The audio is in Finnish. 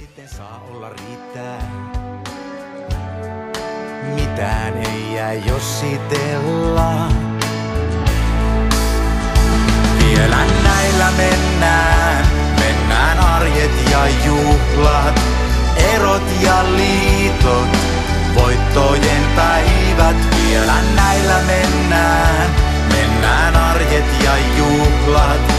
sitten saa olla riittää. Mitään ei jää jossitella. Vielä näillä mennään, mennään arjet ja juhlat, erot ja liitot, voittojen päivät. Vielä näillä mennään, mennään arjet ja juhlat,